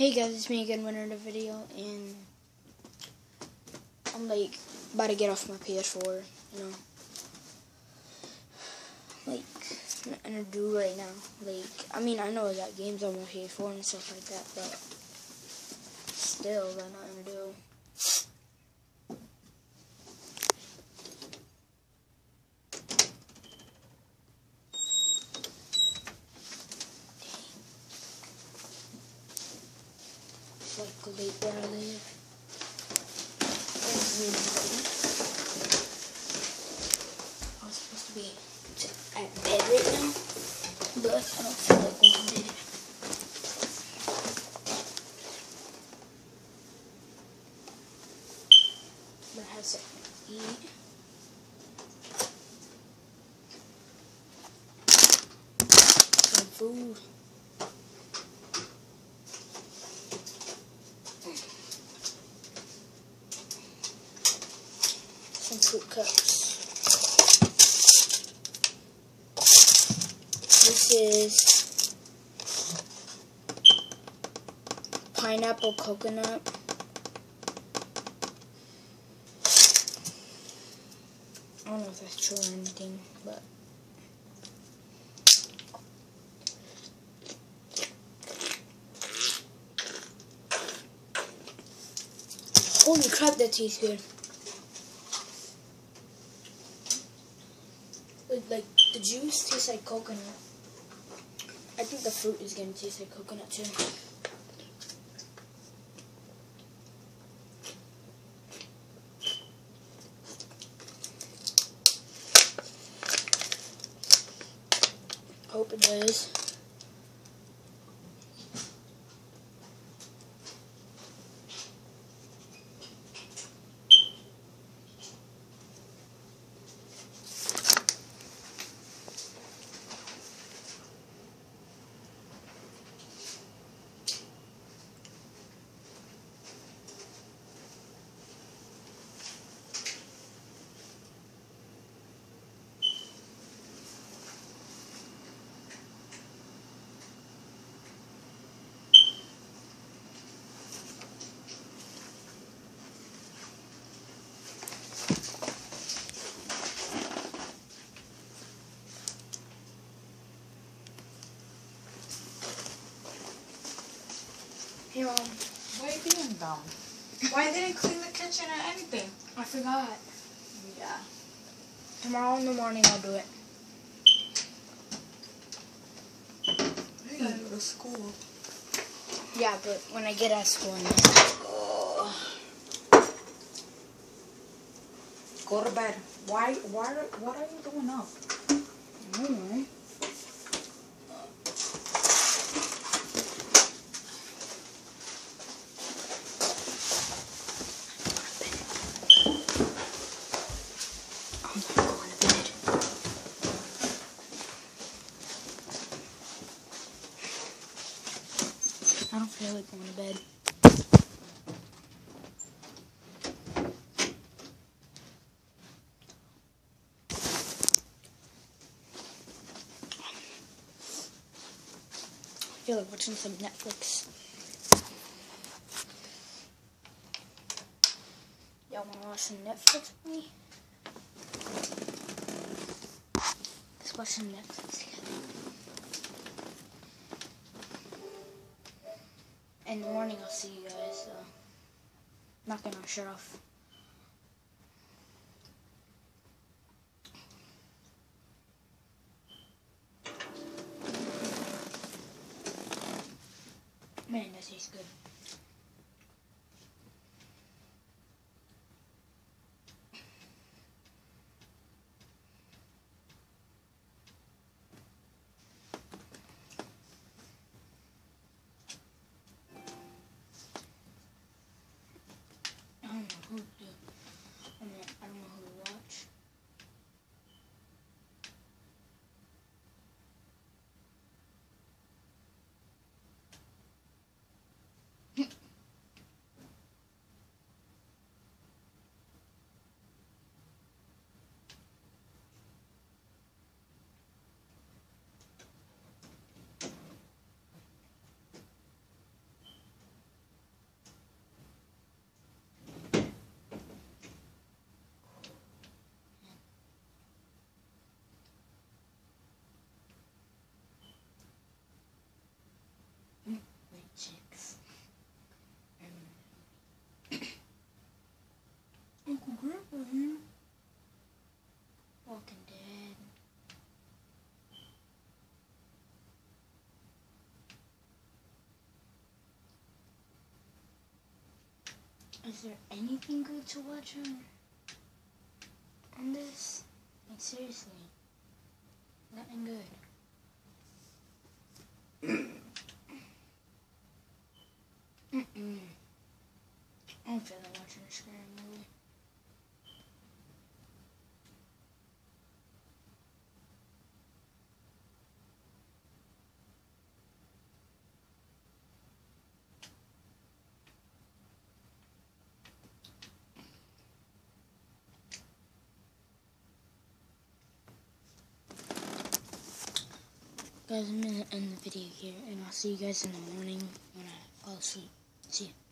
Hey guys, it's me again with another video, and I'm like about to get off my PS4, you know, like nothing to do right now. Like, I mean, I know I got games on my PS4 and stuff like that, but still, got nothing to do. Where I live. Really. I was supposed to be at bed right now, but I don't feel like going to bed. But I have something to eat. Some food. Cups. This is pineapple coconut. I don't know if that's true or anything, but holy crap, that tastes good. Like, the juice tastes like coconut. I think the fruit is gonna taste like coconut too. Hope it does. Hey mom, Why are you doing, dumb? Why didn't clean the kitchen or anything? I forgot. Yeah. Tomorrow in the morning I'll do it. You gotta go to school. Yeah, but when I get out of school, Go to bed. Why? Why? What are you doing up? I don't know. I'm not going to bed. I don't feel like going to bed. I feel like watching some Netflix. Y'all wanna watch some Netflix with me? Let's watch some Netflix together. In the morning I'll see you guys, so not gonna shut off. That tastes good. I don't know who to. I don't know, I don't know who to watch. Is there anything good to watch on on this? Like seriously, nothing good. Mm-mm. I don't watching a scary movie. Guys, I'm gonna end the video here, and I'll see you guys in the morning when I fall asleep. See ya.